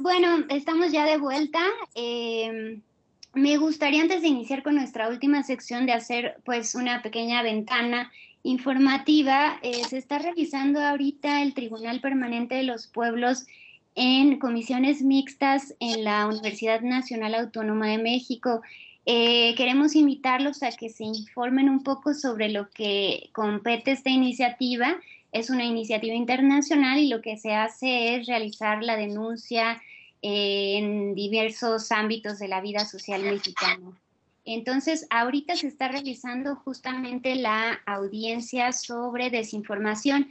bueno, estamos ya de vuelta. Em, me gustaría antes de iniciar con nuestra última sección de hacer pues una pequeña ventana informativa. Se está revisando ahorita el Tribunal Permanente de los Pueblos en comisiones mixtas en la Universidad Nacional Autónoma de México. Eh, queremos invitarlos a que se informen un poco sobre lo que compete esta iniciativa. Es una iniciativa internacional y lo que se hace es realizar la denuncia en diversos ámbitos de la vida social mexicana. Entonces, ahorita se está realizando justamente la audiencia sobre desinformación.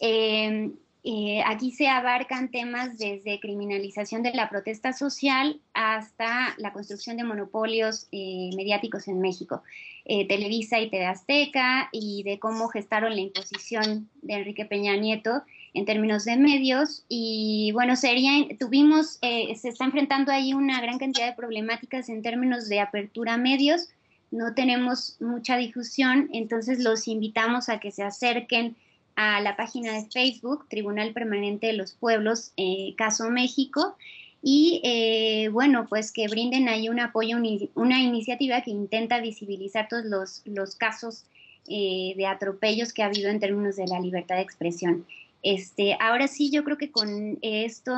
Eh, eh, aquí se abarcan temas desde criminalización de la protesta social hasta la construcción de monopolios eh, mediáticos en México, Televisa y TV Azteca, y de cómo gestaron la imposición de Enrique Peña Nieto en términos de medios. Y bueno, sería, tuvimos, se está enfrentando ahí una gran cantidad de problemáticas en términos de apertura a medios. No tenemos mucha difusión, entonces los invitamos a que se acerquen a la página de Facebook, Tribunal Permanente de los Pueblos, eh, Caso México, y eh, bueno, pues que brinden ahí un apoyo, una iniciativa que intenta visibilizar todos los, los casos eh, de atropellos que ha habido en términos de la libertad de expresión. Este, ahora sí, yo creo que con esto,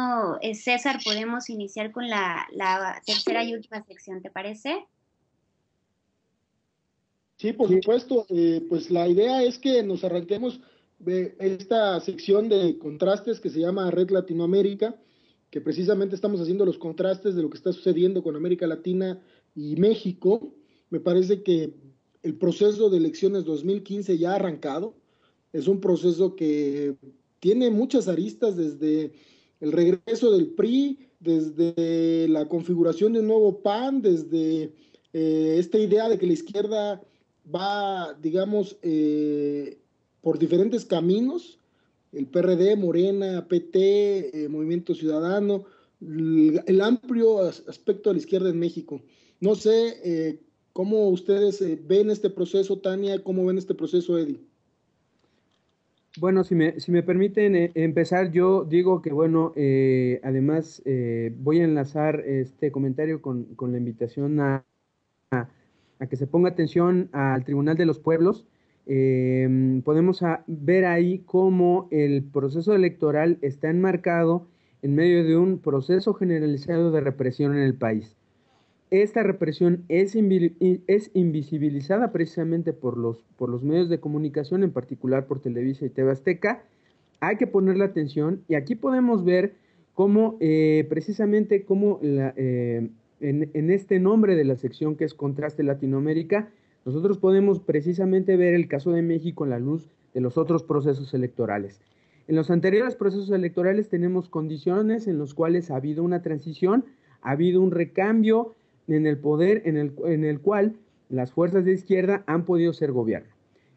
César, podemos iniciar con la, la tercera y última sección, ¿te parece? Sí, por supuesto. pues la idea es que nos arranquemos esta sección de contrastes que se llama Red Latinoamérica, que precisamente estamos haciendo los contrastes de lo que está sucediendo con América Latina y México. Me parece que el proceso de elecciones 2015 ya ha arrancado. Es un proceso que tiene muchas aristas desde el regreso del PRI, desde la configuración de un nuevo PAN, desde eh, esta idea de que la izquierda va, digamos, eh, por diferentes caminos, el PRD, Morena, PT, eh, Movimiento Ciudadano, el, amplio aspecto de la izquierda en México. No sé cómo ustedes ven este proceso, Tania, cómo ven este proceso, Eddie. Bueno, si me, si me permiten empezar, yo digo que, bueno, además voy a enlazar este comentario con, con la invitación a, a, que se ponga atención al Tribunal de los Pueblos, eh, podemos ver ahí cómo el proceso electoral está enmarcado en medio de un proceso generalizado de represión en el país. Esta represión es, invisibilizada precisamente por los, por los medios de comunicación, en particular por Televisa y TV Azteca. Hay que ponerle atención y aquí podemos ver cómo eh, precisamente cómo eh, en, en este nombre de la sección que es Contraste Latinoamérica, nosotros podemos precisamente ver el caso de México en la luz de los otros procesos electorales. En los anteriores procesos electorales tenemos condiciones en las cuales ha habido una transición, ha habido un recambio en el poder en el, en el cual las fuerzas de izquierda han podido ser gobierno.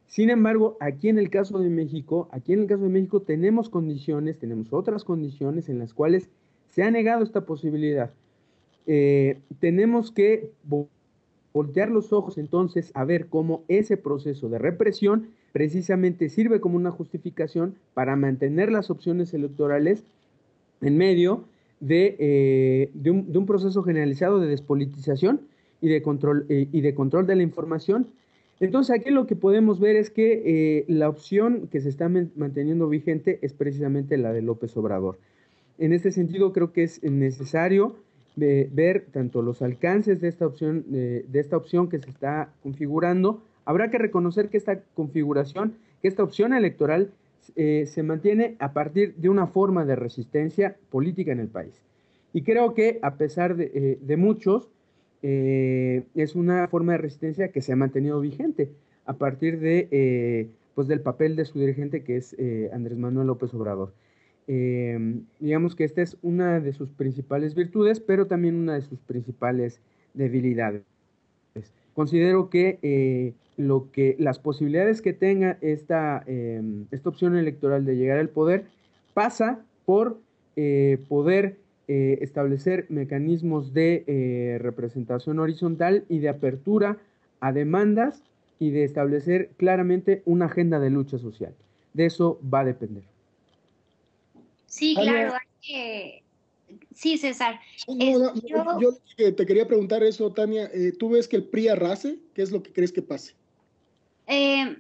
Sin embargo, aquí en el caso de México, aquí en el caso de México tenemos condiciones, tenemos otras condiciones en las cuales se ha negado esta posibilidad. Eh, tenemos que voltear los ojos entonces a ver cómo ese proceso de represión precisamente sirve como una justificación para mantener las opciones electorales en medio de, eh, de, un, proceso generalizado de despolitización y de control, eh, y de, control de la información. Entonces aquí lo que podemos ver es que eh, la opción que se está manteniendo vigente es precisamente la de López Obrador. En este sentido creo que es necesario ver tanto los alcances de esta opción, de esta opción que se está configurando. Habrá que reconocer que esta configuración, que esta opción electoral eh, se mantiene a partir de una forma de resistencia política en el país. Y creo que a pesar de, eh, muchos, eh, es una forma de resistencia que se ha mantenido vigente a partir de, pues del papel de su dirigente que es Andrés Manuel López Obrador. Digamos que esta es una de sus principales virtudes, pero también una de sus principales debilidades. Considero que, eh, lo que las posibilidades que tenga esta, em, esta opción electoral de llegar al poder pasa por eh, poder establecer mecanismos de representación horizontal y de apertura a demandas y de establecer claramente una agenda de lucha social. De eso va a depender. Sí, claro, hay que, Sí, César. yo... te quería preguntar eso, Tania. Eh, ¿Tú ves que el PRI arrase? ¿Qué es lo que crees que pase? Eh,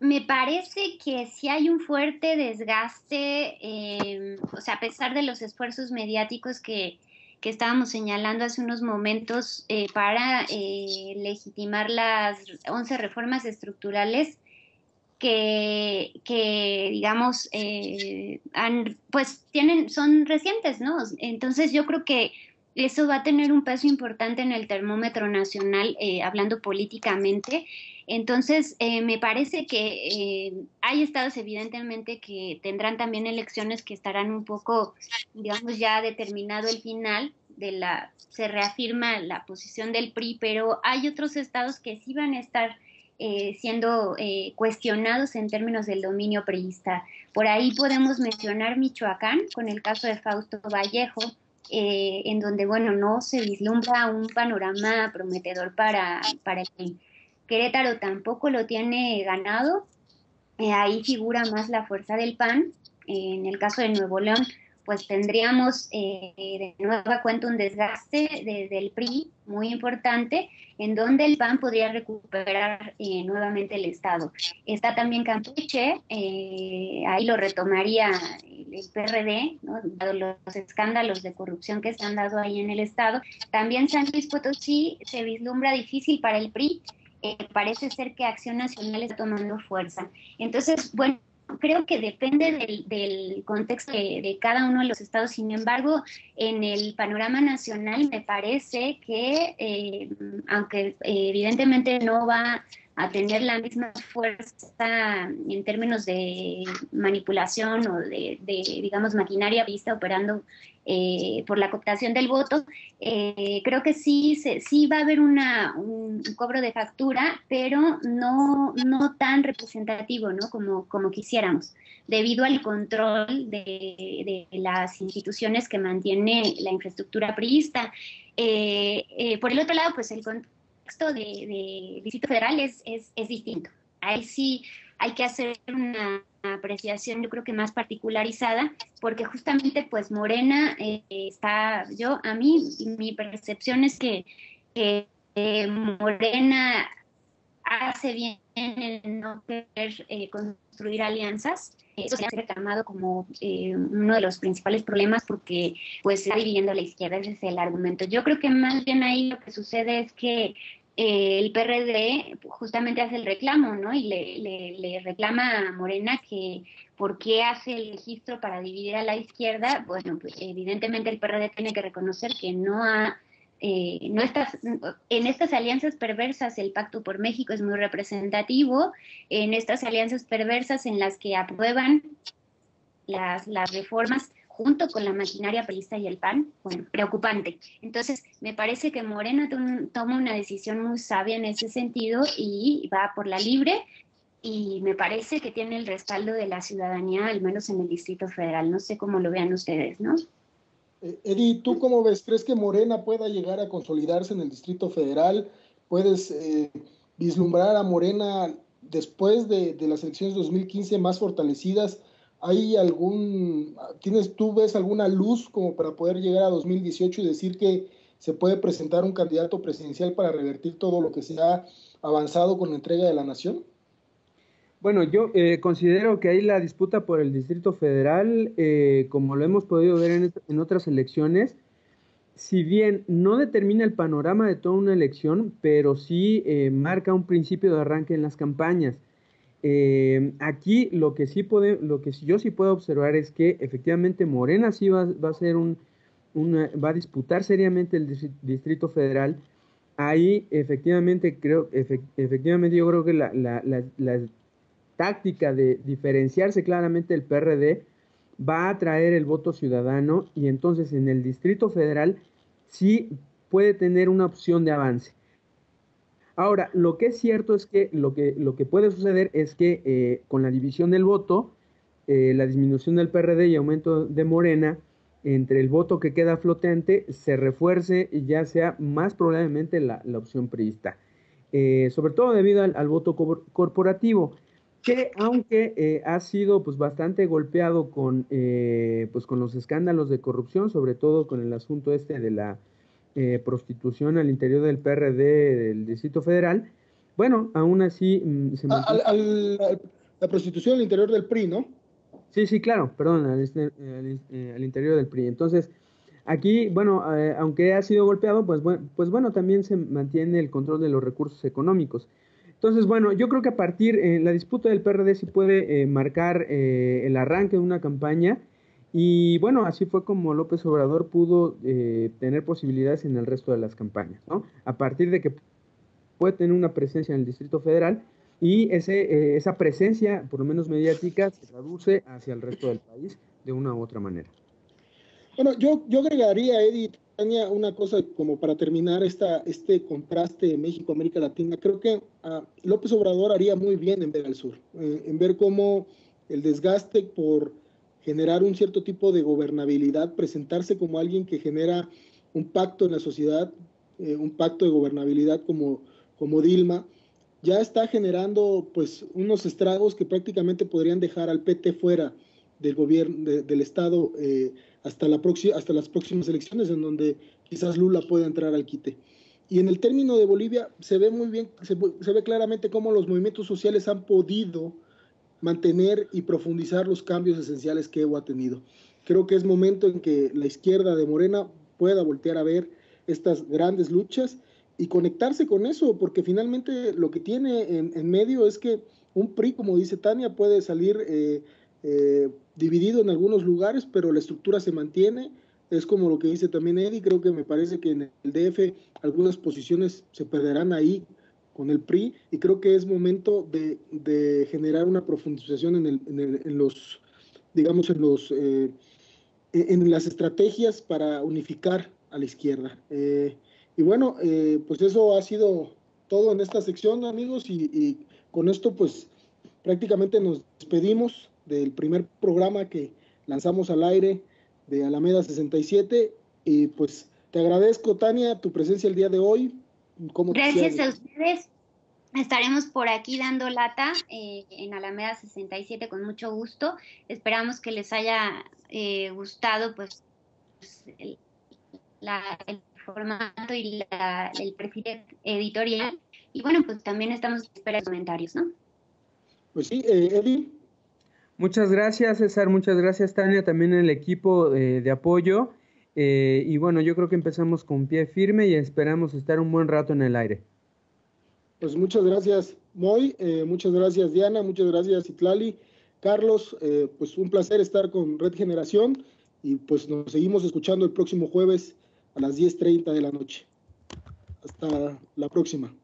me parece que si hay un fuerte desgaste, eh, o sea, a pesar de los esfuerzos mediáticos que, que estábamos señalando hace unos momentos para legitimar las 11 reformas estructurales, que, digamos, eh, han, pues tienen, son recientes, ¿no? Entonces yo creo que eso va a tener un peso importante en el termómetro nacional, eh, hablando políticamente. Entonces, eh, me parece que hay estados evidentemente que tendrán también elecciones que estarán un poco, digamos, ya determinado el final de la, se reafirma la posición del PRI, pero hay otros estados que sí van a estar eh, siendo eh, cuestionados en términos del dominio priista. Por ahí podemos mencionar Michoacán, con el caso de Fausto Vallejo, eh, en donde, bueno, no se vislumbra un panorama prometedor para, para Querétaro tampoco lo tiene ganado. ahí figura más la fuerza del PAN. en el caso de Nuevo León, pues tendríamos eh, de nueva cuenta un desgaste desde el PRI muy importante, en donde el PAN podría recuperar eh, nuevamente el Estado. Está también Campeche, eh, ahí lo retomaría el PRD, dado los escándalos de corrupción que se han dado ahí en el Estado. También San Luis Potosí se vislumbra difícil para el PRI, parece ser que Acción Nacional está tomando fuerza. Entonces, bueno, creo que depende del, contexto de, cada uno de los estados. Sin embargo, en el panorama nacional me parece que, eh, aunque evidentemente no va a tener la misma fuerza en términos de manipulación o de, digamos, maquinaria vista operando eh, por la cooptación del voto, eh, creo que sí, sí va a haber una, un cobro de factura, pero no, no tan representativo ¿no? Como, como quisiéramos, debido al control de, las instituciones que mantiene la infraestructura priista. Eh, por el otro lado, pues el contexto de, de Distrito Federal es, es, es distinto. Ahí sí hay que hacer una apreciación yo creo que más particularizada, porque justamente pues Morena eh, está, yo a mí mi percepción es que eh, Morena hace bien en no querer eh, construir alianzas. Eso se ha reclamado como uno de los principales problemas porque pues está dividiendo la izquierda, ese es el argumento. Yo creo que más bien ahí lo que sucede es que el PRD justamente hace el reclamo, ¿no? Y le, reclama a Morena que por qué hace el registro para dividir a la izquierda. Bueno, pues evidentemente el PRD tiene que reconocer que no ha, eh, no está, en estas alianzas perversas el Pacto por México es muy representativo, en estas alianzas perversas en las que aprueban las, las reformas junto con la maquinaria pelista y el PAN, bueno, preocupante. Entonces, me parece que Morena toma una decisión muy sabia en ese sentido y va por la libre y me parece que tiene el respaldo de la ciudadanía, al menos en el Distrito Federal. No sé cómo lo vean ustedes, ¿no? Eh, ¿tú cómo ves? ¿Crees que Morena pueda llegar a consolidarse en el Distrito Federal? ¿Puedes eh, vislumbrar a Morena después de, de las elecciones 2015 más fortalecidas ¿Hay algún, tienes, tú ves alguna luz como para poder llegar a 2018 y decir que se puede presentar un candidato presidencial para revertir todo lo que se ha avanzado con la entrega de la nación? Bueno, yo eh, considero que ahí la disputa por el Distrito Federal, eh, como lo hemos podido ver en, otras elecciones, si bien no determina el panorama de toda una elección, pero sí eh, marca un principio de arranque en las campañas. Eh, aquí lo que sí puede, lo que yo sí puedo observar es que efectivamente Morena sí va, a ser un, va a disputar seriamente el Distrito Federal. Ahí efectivamente creo, efectivamente yo creo que la, la, táctica de diferenciarse claramente del PRD va a atraer el voto ciudadano y entonces en el Distrito Federal sí puede tener una opción de avance. Ahora, lo que es cierto es que lo que, lo que puede suceder es que eh, con la división del voto, eh, la disminución del PRD y aumento de Morena, entre el voto que queda flotante, se refuerce y ya sea más probablemente la, opción priista. Eh, sobre todo debido al, voto corporativo. que aunque ha sido pues bastante golpeado con pues con los escándalos de corrupción, sobre todo con el asunto este de la eh, prostitución al interior del PRD del Distrito Federal, bueno, aún así mm, se la prostitución al interior del PRI, ¿no? Sí, sí, claro, perdón, al, este, al, interior del PRI. Entonces, aquí, bueno, aunque ha sido golpeado, pues bueno, pues bueno, también se mantiene el control de los recursos económicos. Entonces, bueno, yo creo que a partir, eh, la disputa del PRD sí puede eh, marcar eh, el arranque de una campaña y bueno, así fue como López Obrador pudo eh, tener posibilidades en el resto de las campañas, ¿no? A partir de que puede tener una presencia en el Distrito Federal y ese, esa presencia, por lo menos mediática, se traduce hacia el resto del país de una u otra manera. Bueno, yo, yo agregaría, Edith, una cosa como para terminar esta, este contraste México-América Latina. Creo que ah, López Obrador haría muy bien en ver al sur, eh, en ver cómo el desgaste por generar un cierto tipo de gobernabilidad, presentarse como alguien que genera un pacto en la sociedad, eh, un pacto de gobernabilidad como, como Dilma, ya está generando pues unos estragos que prácticamente podrían dejar al PT fuera del gobierno, del Estado. Eh, hasta, la hasta las próximas elecciones en donde quizás Lula pueda entrar al quite. Y en el término de Bolivia se ve muy bien, se, ve claramente cómo los movimientos sociales han podido mantener y profundizar los cambios esenciales que Evo ha tenido. Creo que es momento en que la izquierda de Morena pueda voltear a ver estas grandes luchas y conectarse con eso, porque finalmente lo que tiene en, medio es que un PRI, como dice Tania, puede salir eh, eh, dividido en algunos lugares, pero la estructura se mantiene. Es como lo que dice también Eddie, creo que me parece que en el DF algunas posiciones se perderán ahí con el PRI y creo que es momento de, generar una profundización en, el, en, los, digamos, en los, eh, en las estrategias para unificar a la izquierda. Eh, y bueno, pues eso ha sido todo en esta sección, amigos, y, y con esto pues prácticamente nos despedimos del primer programa que lanzamos al aire de Alameda 67. Y pues te agradezco, Tania, tu presencia el día de hoy. Gracias a ustedes. Estaremos por aquí dando lata eh, en Alameda 67 con mucho gusto. Esperamos que les haya eh, gustado pues el, el formato y el perfil editorial. Y bueno, pues también estamos esperando comentarios, ¿no? Pues sí, eh, Muchas gracias, César. Muchas gracias, Tania, también el equipo de, apoyo. Eh, y bueno, yo creo que empezamos con pie firme y esperamos estar un buen rato en el aire. Pues muchas gracias, Moy. Eh, muchas gracias, Diana. Muchas gracias, Itlali. Carlos, eh, pues un placer estar con Red Generación y pues nos seguimos escuchando el próximo jueves a las 10.30 de la noche. Hasta la próxima.